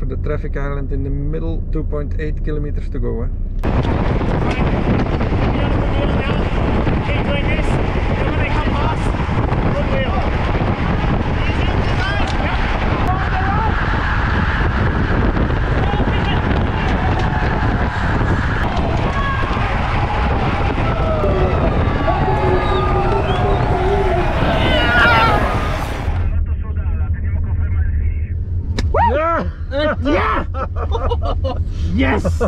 for the traffic island in the middle, 2.8 kilometers to go. yeah! yeah! yes!